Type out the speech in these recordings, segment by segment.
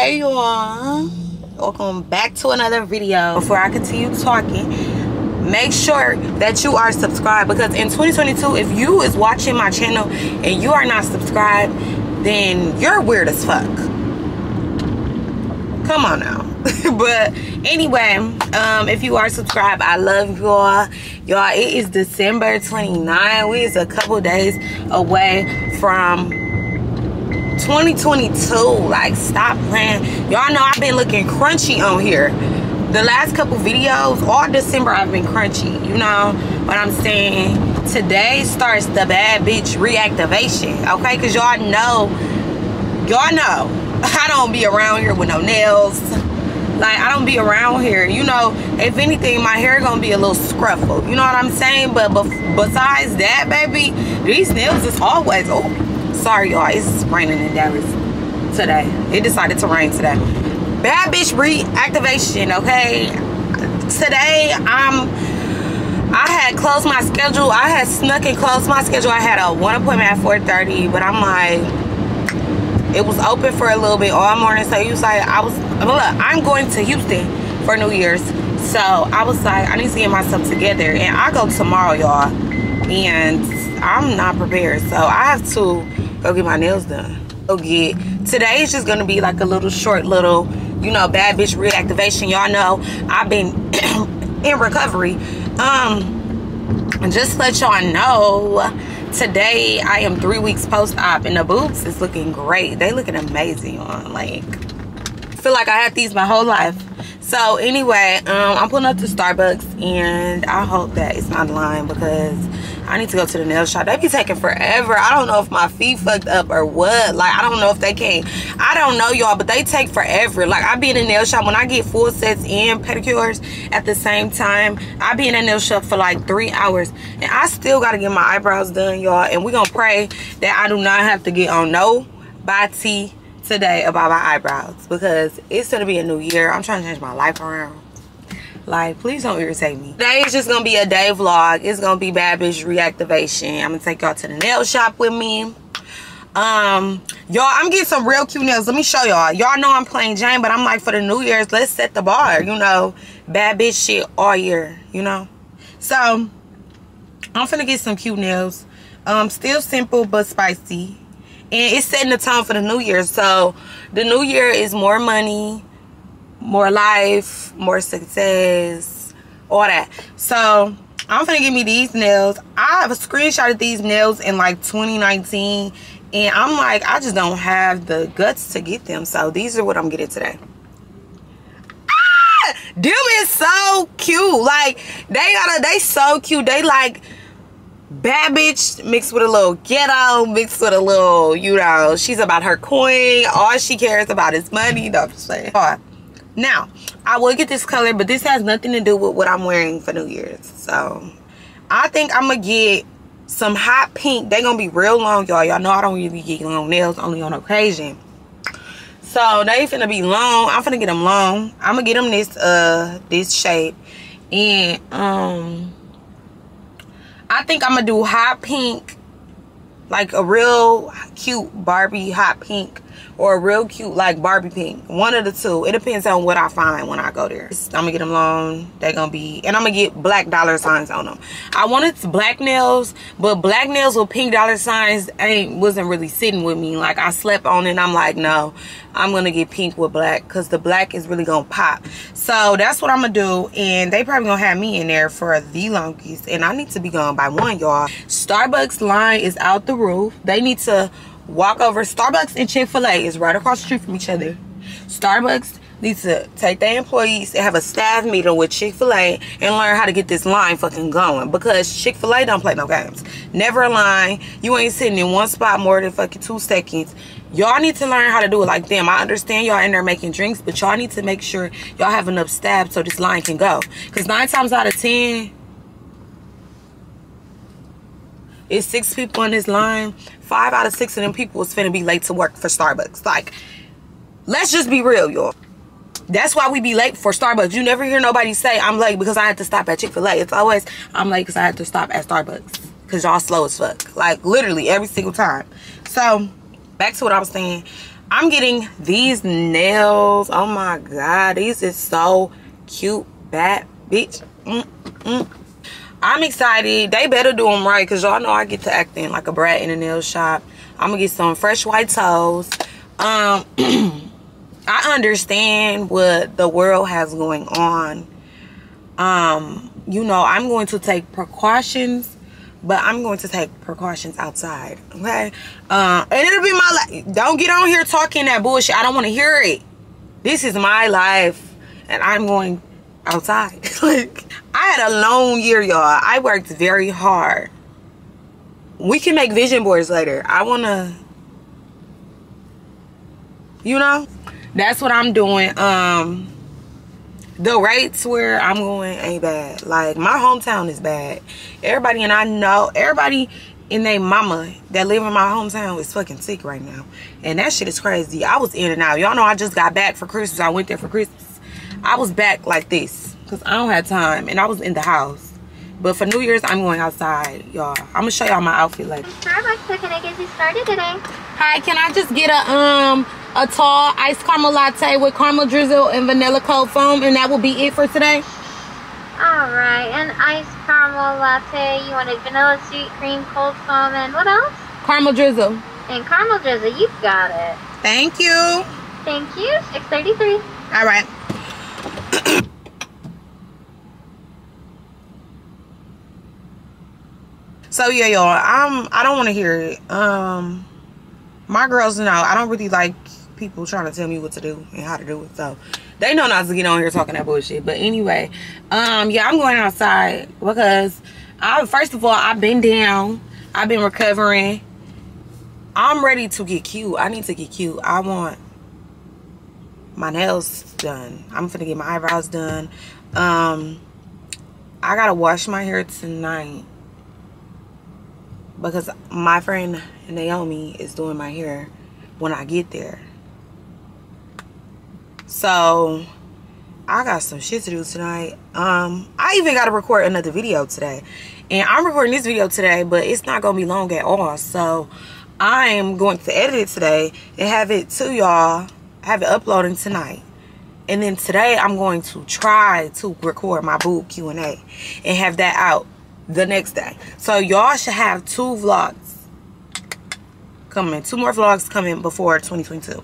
hey y'all. Welcome back to another video. Before i continue talking make sure that you are subscribed because in 2022 if you is watching my channel and you are not subscribed then you're weird as fuck. Come on now. But anyway um if you are subscribed i love y'all y'all it is december 29 we is a couple days away from 2022 like stop playing. Y'all know i've been looking crunchy on here. The last couple videos all december i've been crunchy you know? What i'm saying today starts the bad bitch reactivation okay? Because y'all know y'all know i don't be around here with no nails. Like i don't be around here you know? If anything my hair gonna be a little scruffled you know what i'm saying? But besides that baby these nails is always oh sorry y'all. It's raining in dallas today. It decided to rain today. Bad bitch reactivation okay? Today i'm i had closed my schedule. I had snuck and closed my schedule. I had a one appointment at 4:30, but i'm like it was open for a little bit all morning. So he was like i was look i'm going to houston for new year's. So i was like i need to get myself together. And i go tomorrow y'all. And i'm not prepared. So i have to go get my nails done. Go get today is just gonna be like a little short little you know bad bitch reactivation. Y'all know i've been in recovery. Um just let y'all know today i am three weeks post-op and the boobs is looking great. They looking amazing on like feel like i had these my whole life. So anyway um i'm pulling up to starbucks and i hope that it's not lying because I need to go to the nail shop. They be taking forever. I don't know if my feet fucked up or what. Like, I don't know if they can. I don't know, y'all, but they take forever. Like, I be in a nail shop when I get full sets and pedicures at the same time. I be in a nail shop for like three hours. And I still got to get my eyebrows done, y'all. And we going to pray that I do not have to get on no body today about my eyebrows. Because it's going to be a new year. I'm trying to change my life around. Like, please don't irritate me. Today is just gonna be a day vlog. It's gonna be bad bitch reactivation. I'm gonna take y'all to the nail shop with me. Um, y'all, I'm getting some real cute nails. Let me show y'all. Y'all know I'm playing Jane, but I'm like, for the New Year's, let's set the bar. You know, bad bitch shit all year, you know? So, I'm finna get some cute nails. Um, still simple, but spicy. And it's setting the tone for the New Year. So, the New Year is more money, more life, more success, all that. So I'm gonna give me these nails. I have a screenshot of these nails in like 2019 and I'm like, I just don't have the guts to get them. So these are what I'm getting today. Ah! Them is so cute. Like they got a, they so cute. They like bitch mixed with a little ghetto mixed with a little you know she's about her coin all she cares about is money no, I'm just saying. Now, I will get this color, but this has nothing to do with what I'm wearing for New Year's. So, I think I'm to get some hot pink. They to be real long, y'all. Y'all know I don't really get long nails, only on occasion. So, they finna be long. I'm finna get them long. I'm to get them this, uh, this shape. And, um, I think I'm to do hot pink. Like a real cute Barbie hot pink or a real cute like Barbie pink. One of the two. It depends on what I find when I go there. I'm gonna get them long. They're gonna be, and I'm gonna get black dollar signs on them. I wanted black nails, but black nails with pink dollar signs ain't wasn't really sitting with me. Like I slept on it. I'm like, no, I'm gonna get pink with black because the black is really gonna pop. So that's what I'm gonna do. And they probably gonna have me in there for the longest. And I need to be gone by one, y'all. Starbucks line is out the roof. They need to walk over. Starbucks and Chick-fil-A is right across the street from each other. Starbucks needs to take their employees and have a staff meeting with Chick-fil-A and learn how to get this line fucking going. Because Chick-fil-A don't play no games. Never a line. You ain't sitting in one spot more than fucking two seconds. Y'all need to learn how to do it like them. I understand y'all in there making drinks, but y'all need to make sure y'all have enough staff so this line can go. Because nine times out of ten, it's six people in this line five out of six of them people was finna be late to work for Starbucks. Like, let's just be real, y'all. That's why we be late for Starbucks. You never hear nobody say, I'm late because I had to stop at Chick-fil-A. It's always, I'm late because I had to stop at Starbucks. Because y'all slow as fuck. Like, literally, every single time. So, back to what I was saying. I'm getting these nails. Oh my god, these is so cute, bad bitch. Mm, mm. I'm excited. They better do them right because y'all know I get to acting like a brat in a nail shop. I'm gonna get some fresh white toes. Um, I understand what the world has going on. Um, you know, I'm going to take precautions but I'm going to take precautions outside. Okay. Uh, and it'll be my life. Don't get on here talking that bullshit. I don't want to hear it. This is my life, and I'm going outside. like I had a long year, y'all. I worked very hard. We can make vision boards later. I want to, you know, that's what I'm doing. Um, the rates where I'm going ain't bad. Like my hometown is bad. Everybody and I know everybody in their mama that live in my hometown is fucking sick right now. And that shit is crazy. I was in and out. Y'all know I just got back for Christmas. I went there for Christmas. I was back like this because I don't have time and I was in the house. But for New Year's, I'm going outside, y'all. I'm gonna show y'all my outfit later. Starbucks, can I get you started today? Hi, can I just get a um a tall iced caramel latte with caramel drizzle and vanilla cold foam, and that will be it for today? All right, an iced caramel latte. You wanted vanilla sweet cream, cold foam, and what else? Caramel drizzle. And caramel drizzle, you've got it. Thank you. Thank you. 633. All right. so yeah, y'all, I'm I don't want to hear it. Um my girls know I don't really like people trying to tell me what to do and how to do it. So they know not to get on here talking that bullshit. But anyway, um, yeah, I'm going outside because I first of all I've been down. I've been recovering. I'm ready to get cute. I need to get cute. I want my nails done. I'm gonna get my eyebrows done. Um, I gotta wash my hair tonight because my friend Naomi is doing my hair when I get there. So I got some shit to do tonight. Um, I even got to record another video today. And I'm recording this video today, but it's not to be long at all. So I am going to edit it today and have it to y'all, have it uploading tonight. And then today I'm going to try to record my boob Q&A and have that out the next day. So y'all should have two vlogs coming. Two more vlogs coming before 2022.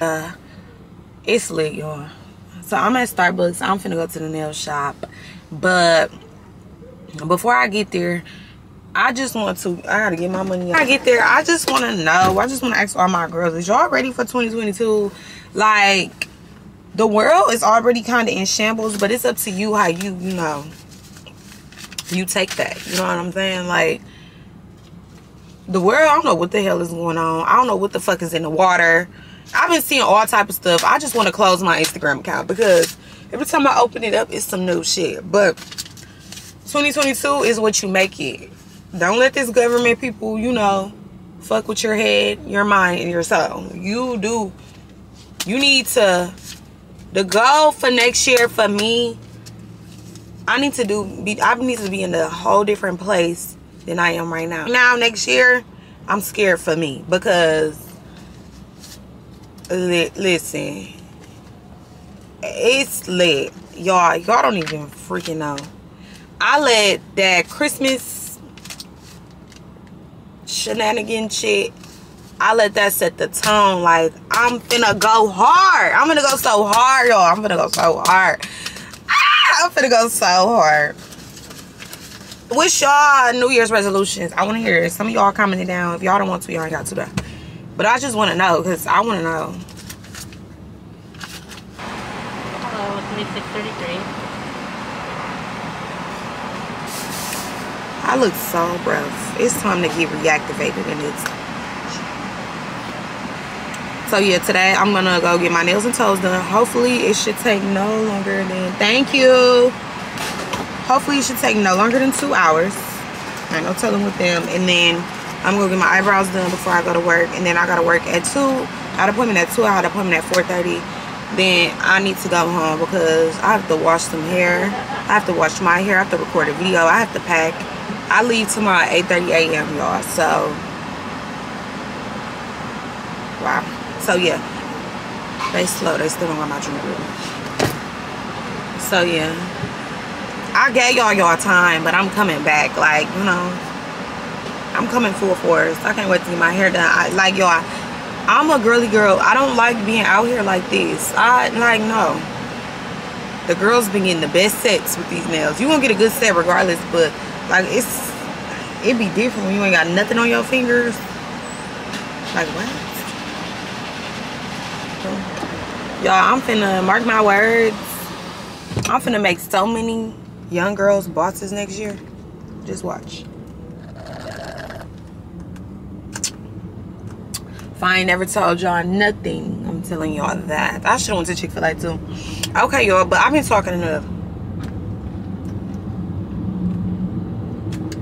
Uh, it's lit, y'all. So I'm at Starbucks. I'm finna go to the nail shop. But before I get there, I just want to, I gotta get my money. I get there, I just want to know. I just want to ask all my girls, is y'all ready for 2022? Like, the world is already kind of in shambles, but it's up to you how you, you know, you take that. You know what I'm saying? Like, the world, I don't know what the hell is going on. I don't know what the fuck is in the water. I've been seeing all type of stuff. I just want to close my Instagram account because every time I open it up, it's some new shit. But 2022 is what you make it. Don't let this government people, you know, fuck with your head, your mind, and your soul. You do. You need to. The goal for next year for me, I need to do. Be, I need to be in a whole different place than I am right now. Now next year, I'm scared for me because li listen, it's lit. Y'all, y'all don't even freaking know. I let that Christmas shenanigan shit, I let that set the tone. Like, I'm finna go hard. I'm gonna go so hard, y'all. I'm gonna go so hard. Ah, I'm finna go so hard. What's y'all New Year's resolutions? I want to hear. Some of y'all commenting down. If y'all don't want to, y'all ain't got to. Though. But I just want to know because I want to know. Hello, it's me 633. I look so rough. It's time to get reactivated and it's so yeah today i'm gonna go get my nails and toes done. Hopefully it should take no longer than thank you. Hopefully it should take no longer than two hours. I no telling with them. And then i'm gonna get my eyebrows done before i go to work. And then i gotta work at two i had appointment at two i had appointment at 4:30. then i need to go home because i have to wash some hair. I have to wash my hair. I have to record a video. I have to pack i leave tomorrow at 8 30 a.m y'all so wow So yeah, they slow. They still don't want my jewelry. So yeah, I gave y'all y'all time, but I'm coming back. Like you know, I'm coming full force. I can't wait to get my hair done. I, like y'all, I'm a girly girl. I don't like being out here like this. I like no. The girls been getting the best sets with these nails. You won't get a good set regardless, but like it's it be different when you ain't got nothing on your fingers. Like what? Y'all, I'm finna mark my words. I'm finna make so many young girls bosses next year. Just watch. Ain't never told y'all nothing, I'm telling y'all that. I should have went to Chick-fil-A too. Okay, y'all, but I've been talking enough.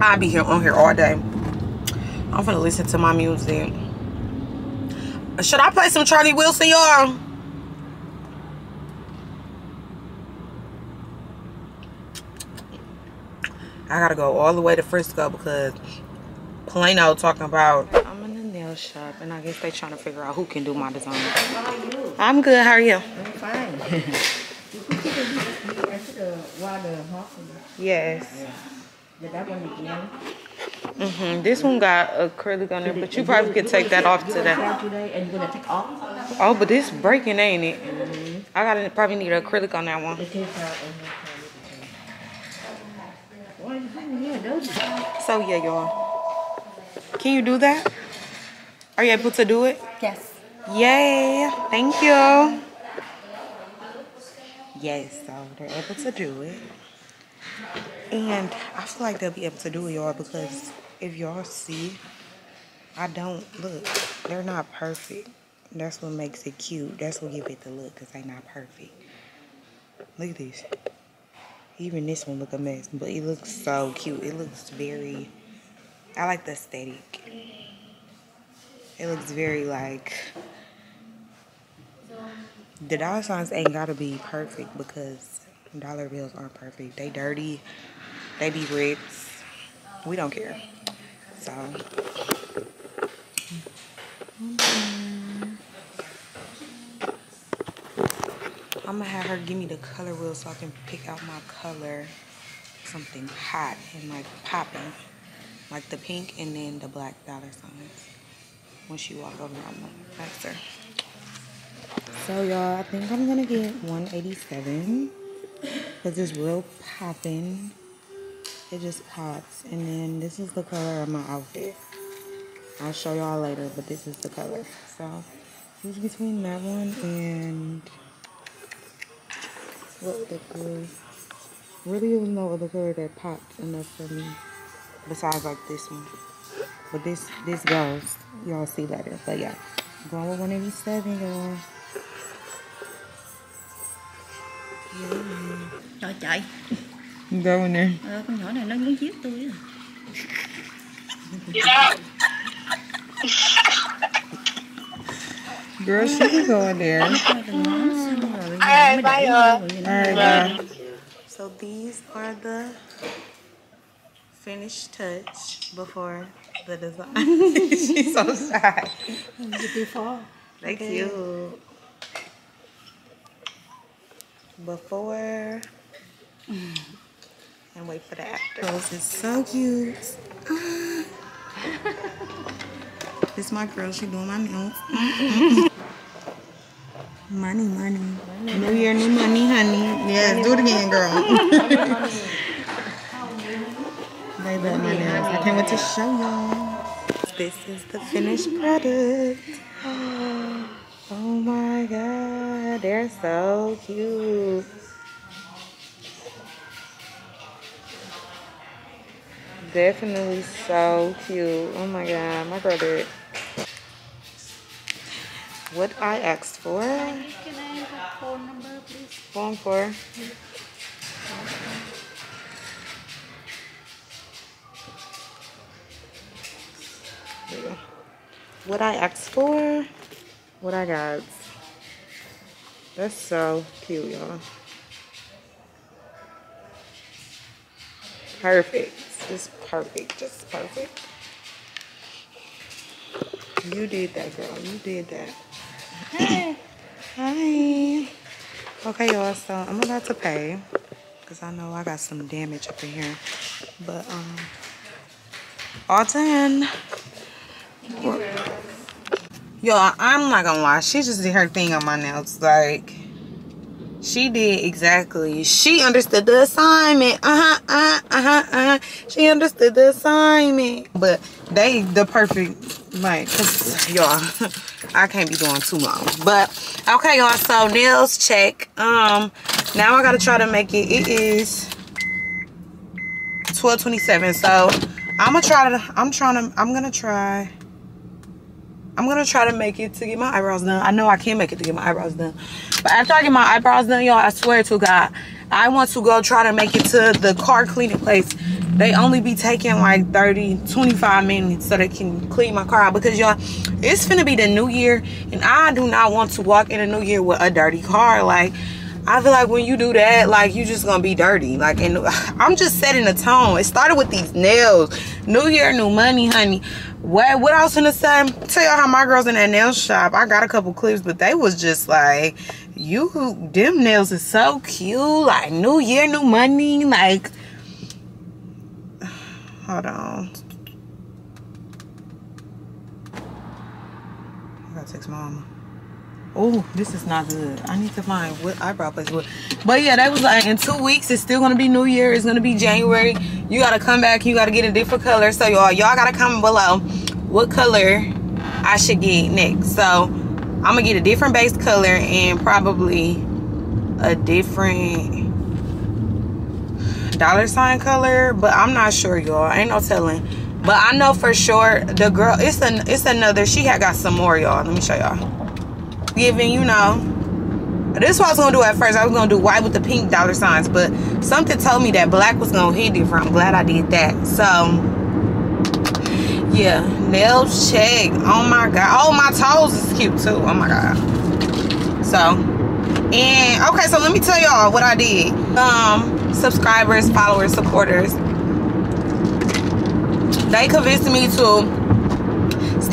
I'll be here on here all day. I'm gonna listen to my music. Should I play some Charlie Wilson, y'all? I gotta go all the way to Frisco because Plano talking about I'm in the nail shop and I guess they trying to figure out who can do my design. How are you? I'm good, how are you? I'm fine. you put the, I put the water hot Yes. Did that one again? Mm-hmm. This one got acrylic on it, but you probably could take that off today. today. today and you're gonna take off? Oh, but this breaking, ain't it? I gotta probably need acrylic on that one. It takes out and then What are you doing here? Those So yeah, y'all. Can you do that? Are you able to do it? Yes. Yay! Thank you. Yes, so they're able to do it. And I feel like they'll be able to do it, y'all, because if y'all see, I don't look. They're not perfect. That's what makes it cute. That's what give it the look, because they're not perfect. Look at this. Even this one look a mess, but it looks so cute. It looks very, I like the aesthetic. It looks very like, the dollar signs ain't gotta be perfect because dollar bills aren't perfect. They dirty, they be ripped. We don't care. So, I'm gonna have her give me the color wheel so I can pick out my color. Something hot and like popping. Like the pink and then the black dollar signs. When she walk over, I'm gonna ask her. So y'all, I think I'm gonna get 187 because it's real popping. It just pops. And then this is the color of my outfit. I'll show y'all later, but this is the color. So choose between that one and what the color. Really, there was no other color that popped enough for me besides like this one. But this this goes. Y'all see later. But yeah, going with 187, y'all. Trời chạy. Go in there. Ờ, con nhỏ này nó muốn giết tôi. Girl, she can go in there. Mm. Alright, bye. Alright, bye. So these are the finished touch before the design. She's so shy. They cute. Before and wait for the after. Those is so cute. this my girl. She doing my nails. money, money. New year, new money, honey. Yes, do it again, girl. they love my nails. I can't wait to show y'all. This is the finished product. Oh my god, they're so cute. Definitely so cute. Oh my god, my girl did. What I asked for. Can I have phone number, please? Phone for. There you go. What I asked for, what I got. That's so cute, y'all. Perfect. Just perfect. Just perfect. You did that, girl. You did that. Hey. Hi. Okay, y'all, so I'm about to pay. Because I know I got some damage up in here. But, um, all done. Y'all, I'm not gonna lie. She just did her thing on my nails. Like, she did exactly. She understood the assignment. Uh-huh, uh-huh, uh-huh, uh-huh. She understood the assignment. But they, the perfect, like, y'all, I can't be doing too long. But, okay, y'all, so nails check. Um, now I gotta try to make it. It is 1227. So, I'm gonna try to, I'm trying to, I'm gonna try. I'm gonna try to make it to get my eyebrows done. I know I can make it to get my eyebrows done. But after I get my eyebrows done, y'all, I swear to God, I want to go try to make it to the car cleaning place. They only be taking like 30, 25 minutes so they can clean my car out. Because y'all, it's finna be the new year. And I do not want to walk in the new year with a dirty car. Like, I feel like when you do that, like you just gonna be dirty. Like, and I'm just setting the tone. It started with these nails. New year, new money, honey. What what I was gonna say? Tell y'all how my girls in that nail shop. I got a couple clips, but they was just like, you them nails is so cute. Like new year, new money. Like, hold on. I gotta text mama. Oh, this is not good. I need to find what eyebrow place would. But yeah, that was like in two weeks. It's still gonna be New Year. It's gonna be January. You gotta come back. You gotta get a different color. So y'all, y'all gotta comment below what color I should get next. So I'm gonna get a different base color and probably a different dollar sign color. But I'm not sure, y'all. Ain't no telling. But I know for sure the girl. It's an. It's another. She had got some more, y'all. Let me show y'all giving, you know. This is what I was gonna do at first. I was gonna do white with the pink dollar signs, but something told me that black was gonna hit different. I'm glad I did that. So yeah, nails check. Oh my god. Oh my toes is cute too. Oh my god. So and okay, so let me tell y'all what I did. Um, subscribers, followers, supporters. They convinced me to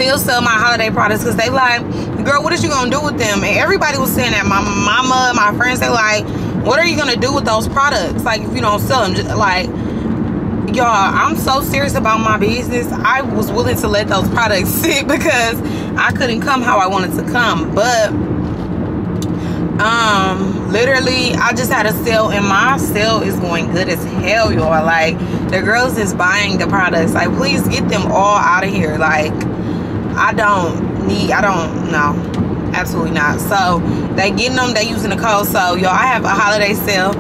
still sell my holiday products because they like girl, what is you gonna do with them? And everybody was saying that. My mama, my friends, they like, what are you gonna do with those products? Like, if you don't sell them, just like, y'all, I'm so serious about my business. I was willing to let those products sit because I couldn't come how I wanted to come. But, um, literally, I just had a sale, and my sale is going good as hell, y'all. Like, the girls is buying the products. Like, please get them all out of here. Like, I don't need i don't know absolutely not. So they getting them they using the code. So y'all i have a holiday sale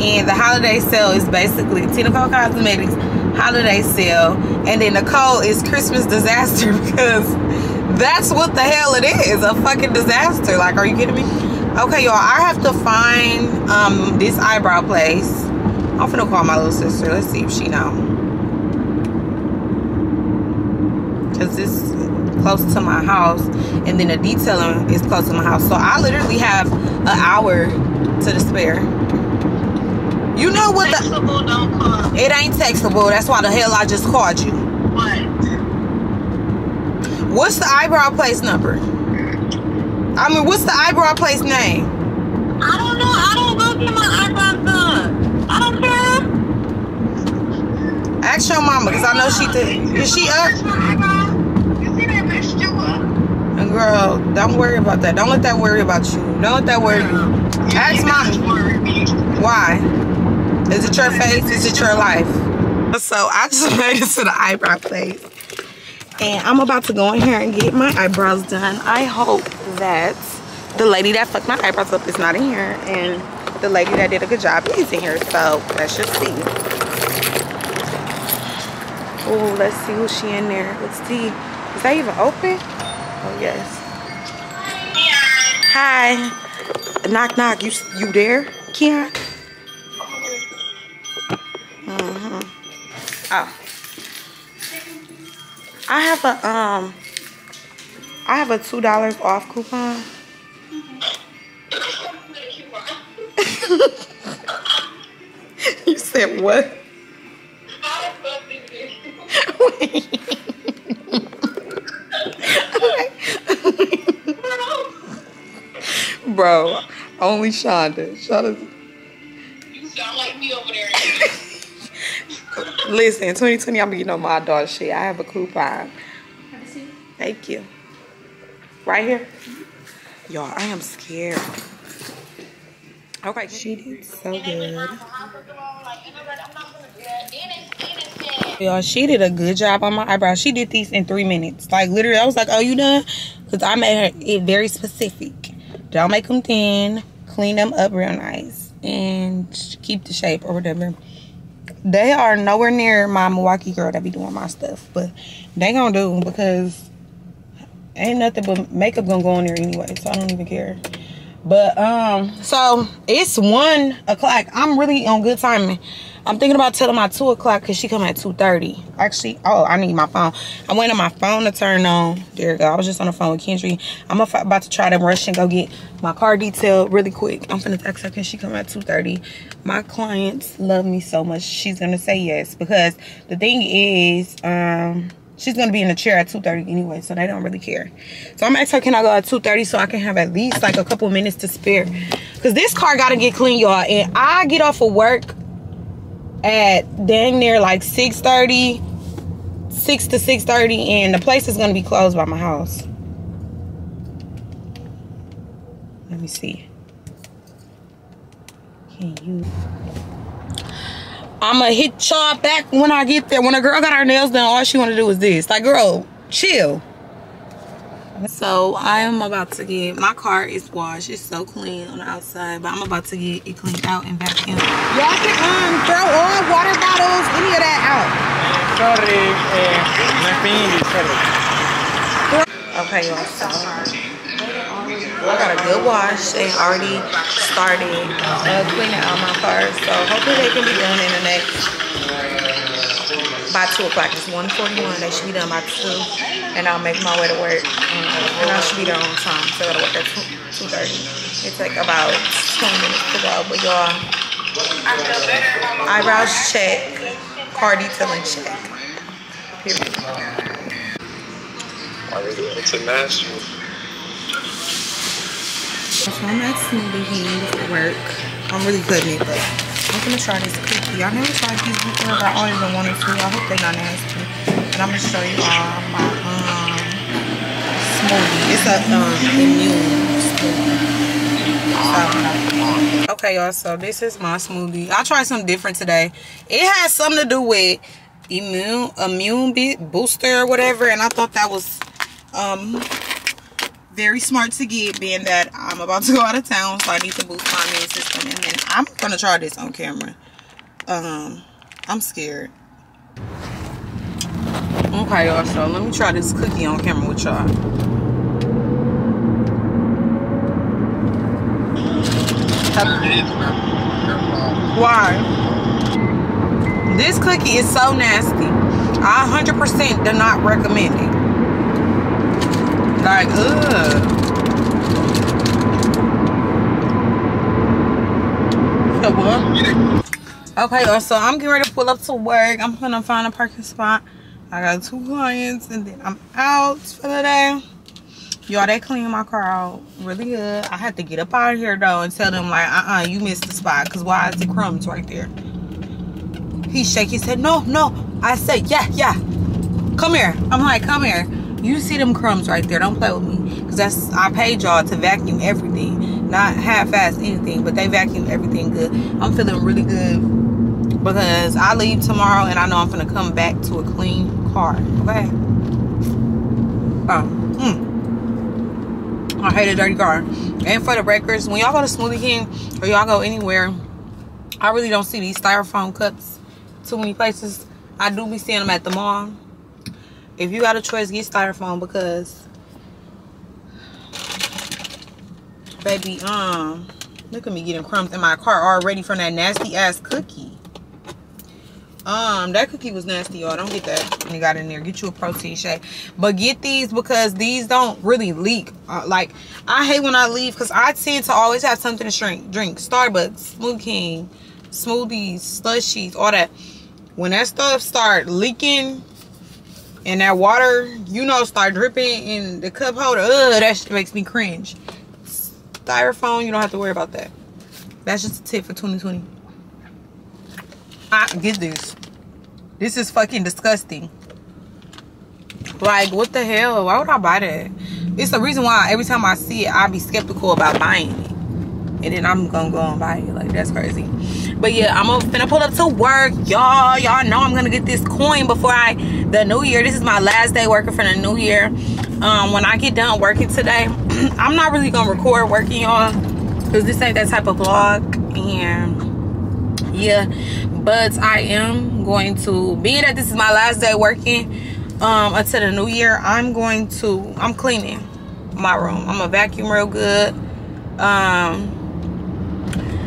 and the holiday sale is basically T Nicole Cosmetics holiday sale and then the code is Christmas disaster because that's what the hell it is a fucking disaster. Like are you kidding me? Okay y'all I have to find um this eyebrow place. I'm gonna call my little sister. Let's see if she know. Because this close to my house and then the detailing is close to my house so i literally have an hour to the spare you know what textable the don't call. it ain't textable that's why the hell i just called you What? what's the eyebrow place number i mean what's the eyebrow place name I don't know. I don't go get my eyebrows done. I don't care. ask your mama because i know she did is she up Touch my eyebrows. You see that bitch still up? and girl don't worry about that don't let that worry about you don't let that worry you Ask mommy. mommy. Why? Is it your face? Is it your life? So I just made it to the eyebrow place. And I'm about to go in here and get my eyebrows done. I hope that the lady that fucked my eyebrows up is not in here. And the lady that did a good job is in here. So let's just see. Oh, let's see who's she in there. Let's see. Is that even open? Oh, yes. Hi. Knock, knock. You you there, Keon? Mm-hmm. Oh. I have a um. I have a two dollars off coupon. you said what? bro. Only Shonda. Shonda. You sound like me over there. Listen, 2020, I'm getting on my dog shit. I have a coupon. Have a seat. Thank you. Right here. Y'all, I am scared. Okay, she did so good. Y'all, she did a good job on my eyebrows. She did these in three minutes. Like, literally, I was like, oh, you done? Because I made her it very specific. Don't make them thin. Clean them up real nice. And keep the shape or whatever. They are nowhere near my Milwaukee girl that be doing my stuff. But they gonna do because ain't nothing but makeup gonna go on there anyway. So I don't even care. But um, so it's one o'clock. I'm really on good timing. I'm thinking about telling my two o'clock because she come at two thirty. Actually, oh, I need my phone. I went on my phone to turn on. There you go. I was just on the phone with Kendry. I'm about to try to rush and go get my car detailed really quick. I'm gonna text her because she come at two thirty. My clients love me so much. She's gonna say yes because the thing is, um she's gonna be in the chair at 2.30 anyway so they don't really care so i'm asking her can i go at 2.30 so i can have at least like a couple minutes to spare because this car gotta get clean y'all and i get off of work at dang near like 6.30 6 to 6.30 and the place is gonna be closed by my house let me see can you I'ma hit y'all back when I get there. When a girl got her nails done, all she wanna do is this. Like, girl, chill. So I am about to get my car is washed. It's so clean on the outside, but I'm about to get it cleaned out and vacuum. Y'all can um throw all water bottles, any of that out. Sorry, eh, my finger, sorry. Okay, y'all. So I got a good wash. They already started uh, cleaning out my car, so hopefully they can be done in the next by two o'clock. It's 1:41. They should be done by two, and I'll make my way to work. And I should be there on time. So I gotta work at 2 2:30. It take about 20 minutes to go, but y'all. Eyebrows check, car detailing check. Period. It's a national. So I'm at Smoothie King work. I'm really cutting it, but I'm gonna try this cookie. I never tried these before, but I always been wanting to. I hope they're not nasty. And I'm gonna show you all my um smoothie. It's a um immune smoothie. So, okay, y'all. So this is my smoothie. I tried something different today. It has something to do with immune immune booster or whatever, and I thought that was um very smart to get being that I'm about to go out of town so I need to boost my immune system and then I'm gonna try this on camera. Um I'm scared. Okay y'all so let me try this cookie on camera with y'all. Why? This cookie is so nasty. I 100% do not recommend it. Like, ugh. So what? Okay, so I'm getting ready to pull up to work. I'm gonna find a parking spot. I got two clients and then I'm out for the day. Y'all, they clean my car out really good. I had to get up out of here though and tell them like, uh-uh, you missed the spot. Cause why is the crumbs right there? He shake. He said, no, no. I said, yeah, yeah. Come here. I'm like, come here. You see them crumbs right there. Don't play with me. Because that's I paid y'all to vacuum everything. Not half-ass anything. But they vacuum everything good. I'm feeling really good. Because I leave tomorrow and I know I'm going to come back to a clean car. Okay? Oh. Mm. I hate a dirty car. And for the records, when y'all go to Smoothie King or y'all go anywhere, I really don't see these styrofoam cups too many places. I do be seeing them at the mall if you got a choice get styrofoam because baby um look at me getting crumbs in my car already from that nasty ass cookie. Um that cookie was nasty y'all. Don't get that when you got in there. Get you a protein shake. But get these because these don't really leak. Uh, like i hate when i leave because i tend to always have something to drink drink. Starbucks smoothie king smoothies slushies all that. When that stuff start leaking and that water, you know, start dripping in the cup holder. Ugh, that makes me cringe. Styrofoam, you don't have to worry about that. That's just a tip for 2020. I get this. This is fucking disgusting. Like, what the hell? Why would I buy that? It's the reason why every time I see it, I be skeptical about buying it. And then I'm gonna go and buy it. Like, that's crazy. But yeah, I'm gonna pull up to work. Y'all, y'all know I'm gonna get this coin before I, the new year. This is my last day working for the new year. Um, when I get done working today, I'm not really gonna record working, y'all. Because this ain't that type of vlog. And yeah, but I am going to, be that this is my last day working, um until the new year i'm going to i'm cleaning my room i'm gonna vacuum real good um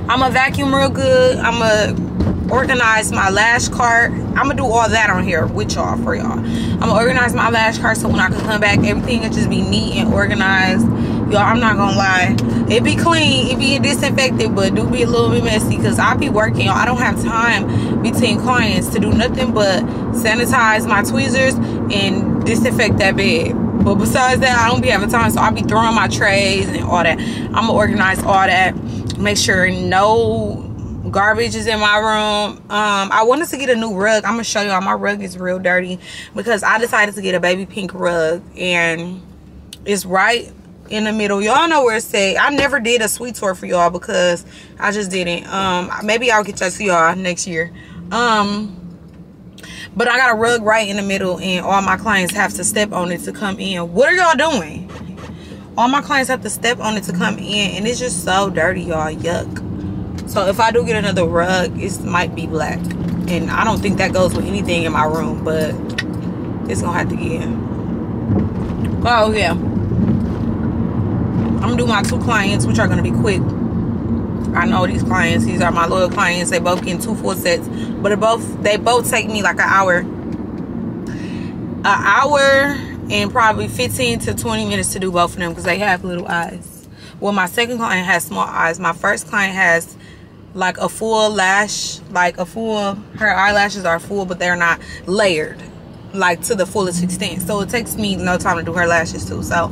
i'm gonna vacuum real good i'm gonna organize my lash cart. I'm gonna do all that on here with y'all for y'all. I'm gonna organize my lash cart so when i can come back everything will just be neat and organized. Y'all i'm not gonna lie. It be clean it be disinfected but do be a little bit messy because i be working i don't have time between clients to do nothing but sanitize my tweezers and disinfect that bed. But besides that i don't be having time so i'll be throwing my trays and all that. I'm gonna organize all that make sure no garbage is in my room. Um i wanted to get a new rug. I'm gonna show y'all. My rug is real dirty because i decided to get a baby pink rug and it's right in the middle. Y'all know where it's at. I never did a suite tour for y'all because i just didn't. Um maybe i'll get to see y'all next year. Um but i got a rug right in the middle and all my clients have to step on it to come in. What are y'all doing? All my clients have to step on it to come in and it's just so dirty y'all. Yuck so if i do get another rug it might be black and i don't think that goes with anything in my room but it's gonna have to get oh yeah I'm gonna do my two clients, which are gonna be quick. I know these clients; these are my loyal clients. They both get two full sets, but they both they both take me like an hour, an hour and probably 15 to 20 minutes to do both of them because they have little eyes. Well, my second client has small eyes. My first client has like a full lash, like a full. Her eyelashes are full, but they're not layered like to the fullest extent. So it takes me no time to do her lashes too. So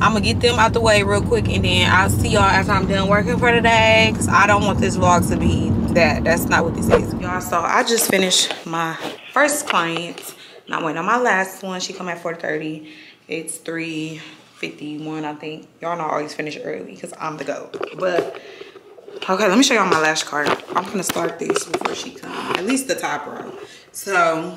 I'm gonna get them out the way real quick and then I'll see y'all after I'm done working for the day because I don't want this vlog to be that. That's not what this is. Y'all, so I just finished my first client. Now waiting on my last one. She come at 4.30. It's 3.51, I think. Y'all know I always finish early because I'm the GOAT. But, okay, let me show y'all my lash cart. I'm gonna start this before she comes. At least the top row. So,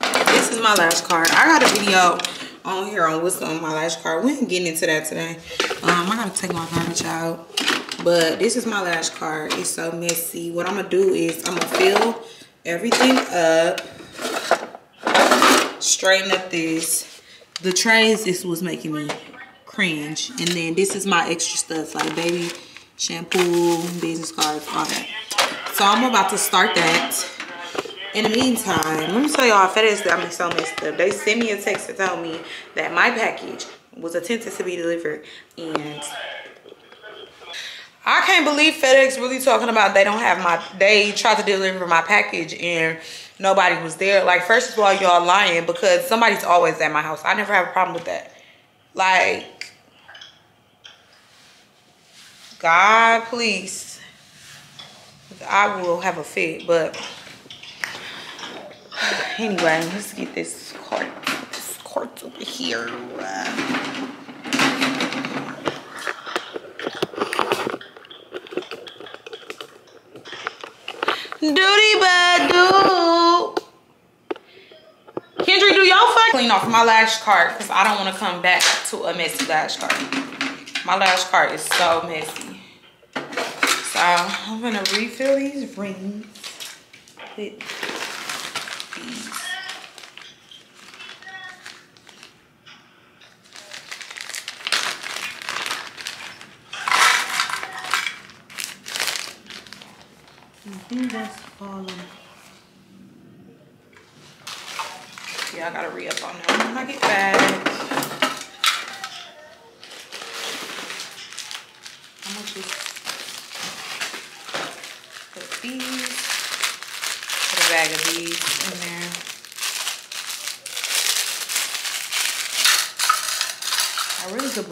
this is my lash cart. I got a video on here on what's on my lash cart. We ain't getting into that today. Um, I gotta take my garbage out. But this is my lash cart. It's so messy. What I'm gonna do is I'm gonna fill everything up. Straighten up this. The trays, this was making me cringe. And then this is my extra stuff like baby shampoo, business cards, all that. So I'm about to start that in the meantime, let me tell y'all, FedEx got me so messed up. They sent me a text to tell me that my package was attempted to be delivered and I can't believe FedEx really talking about they don't have my, they tried to deliver my package and nobody was there. Like, first of all, y'all lying because somebody's always at my house. I never have a problem with that. Like, God, please. I will have a fit, but anyway, let's get this cart, this cart over here. Uh. Duty but do. Kendrick, do y'all fuck clean off my lash cart because I don't want to come back to a messy lash cart. My lash cart is so messy. So I'm gonna refill these rings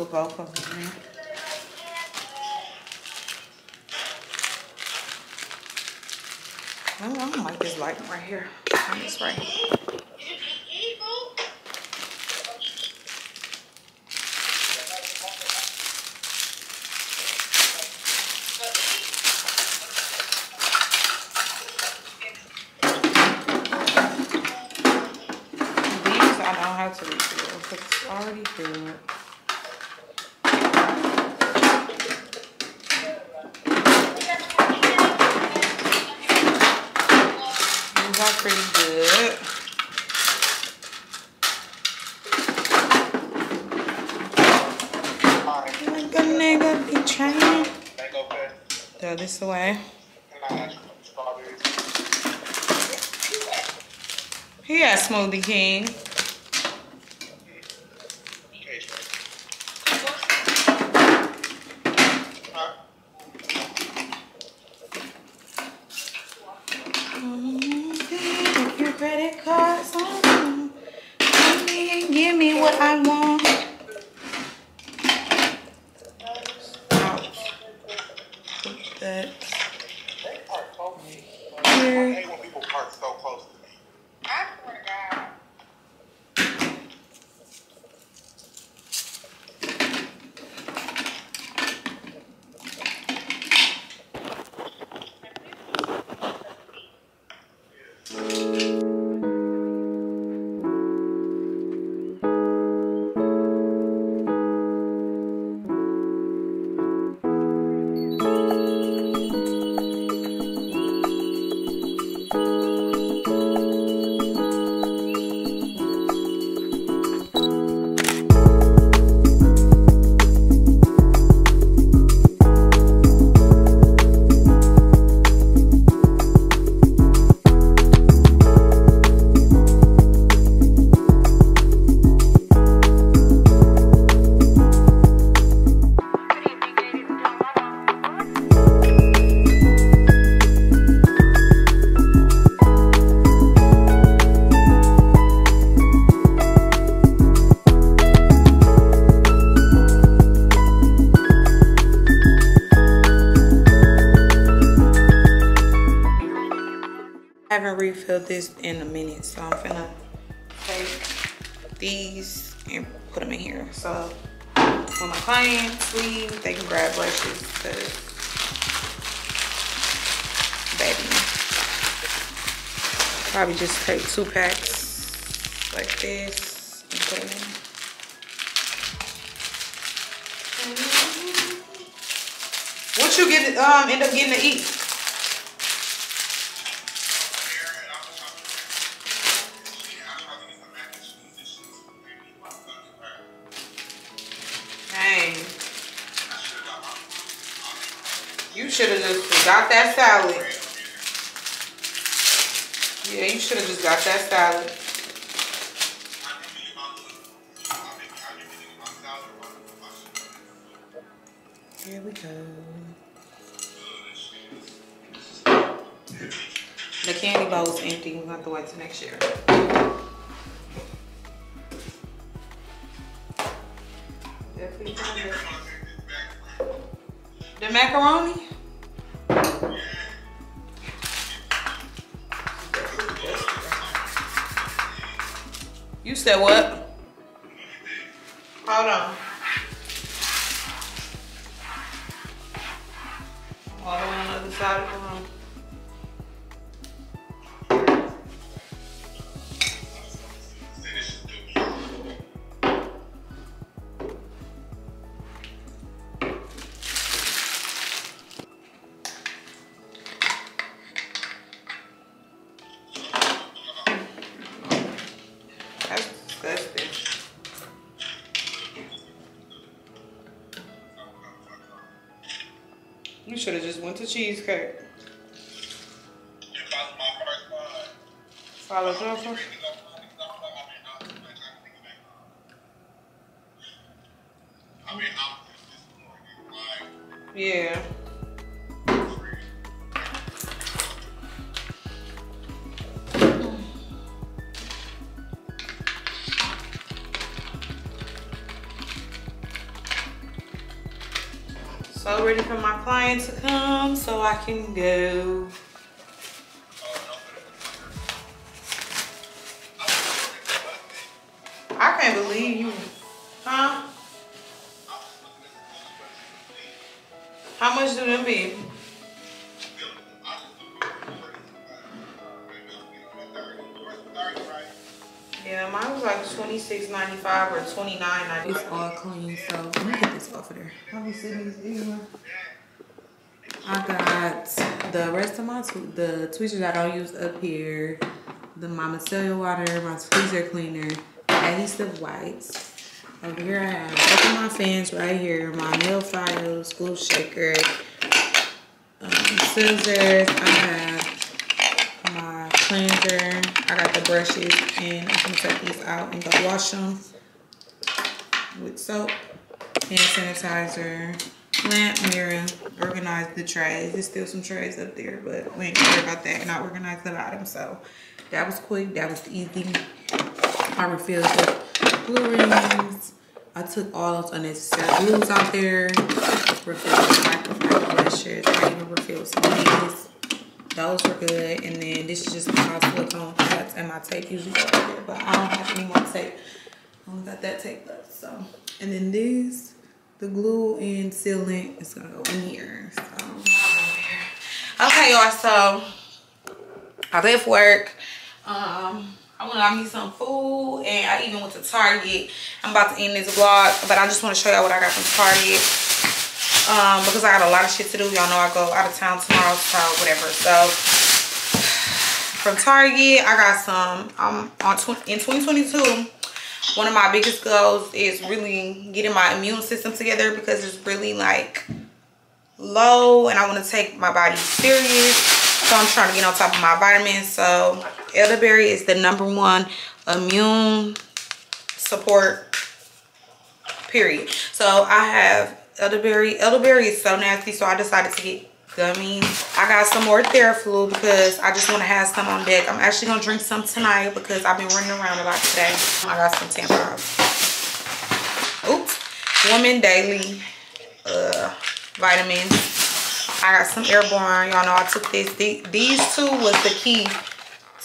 do balcão, né? I'm gonna light this light right here. It's right. He got King. I this in a minute, so I'm gonna take these and put them in here. So when my clients leave, they can grab brushes because baby. Probably just take two packs like this and put them in. What you get um end up getting to eat? Should have just got that salad. Yeah, you should have just got that salad. Here we go. The candy bowl is empty. We'll have to wait till next year. The macaroni? You said what? Hold on. All the way on the other side of the room. Cheesecake. client to come so I can go. I can't believe you, huh? How much do them be? Yeah, mine was like twenty six ninety five or twenty nine. I think It's all clean, so let me get this off of there. I got the rest of my the tweezers I don't use up here, the my micellar water, my tweezer cleaner, adhesive wipes. Over here I have both of my fans right here, my nail files, glue shaker, um, scissors. I have my cleanser. I got the brushes, and I'm gonna take these out and go wash them with soap hand sanitizer, lamp, mirror, organize the trays. There's still some trays up there, but we ain't care about that. And I organized the bottom, so that was quick. That was easy. I refilled the glue rings. I took all those unnecessary glues out there. Refilled the microfiber brushes. I even refilled some of these. Those were good. And then this is just my silicone pads and my tape usually go there. But I don't have any more tape. I only got that tape left. So, and then this, the glue and sealant is gonna go in here. So, okay, y'all. So, I left work. Um, I went got me some food, and I even went to Target. I'm about to end this vlog, but I just want to show y'all what I got from Target. Um, because I got a lot of shit to do. Y'all know I go out of town tomorrow, so whatever. So, from Target, I got some. Um, on in 2022 one of my biggest goals is really getting my immune system together because it's really like low and I want to take my body serious. So I'm trying to get on top of my vitamins. So elderberry is the number one immune support period. So I have elderberry. Elderberry is so nasty so I decided to get gummies. I got some more Theraflu because I just want to have some on deck. I'm actually going to drink some tonight because I've been running around a lot today. I got some tampons. Oops. Woman Daily uh, vitamins. I got some Airborne. Y'all know I took this. These two was the key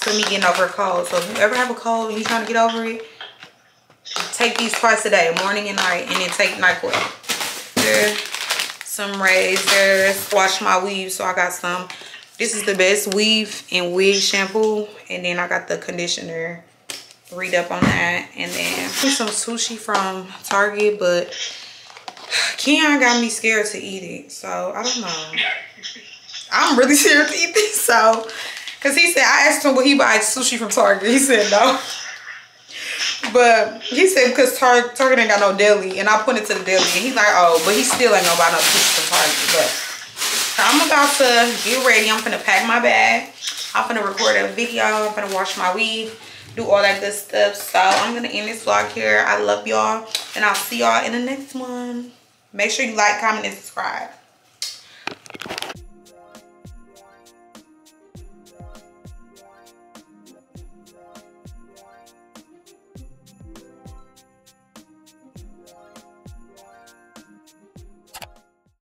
to me getting over a cold. So if you ever have a cold and you're trying to get over it, take these twice a day, morning and night, and then take NyQuil. There some razors wash my weave so i got some. This is the best weave and wig shampoo and then i got the conditioner read up on that. And then some sushi from target but Keon got me scared to eat it so i don't know. I'm really scared to eat this so because he said i asked him will he buy sushi from target? He said no but he said because Target, Target ain't got no deli, and I put it to the deli, and he's like, oh, but he still ain't gonna buy no sushi from Target. But I'm about to get ready. I'm gonna pack my bag. I'm gonna record a video. I'm gonna wash my weave, do all that good stuff. So I'm gonna end this vlog here. I love y'all, and I'll see y'all in the next one. Make sure you like, comment, and subscribe.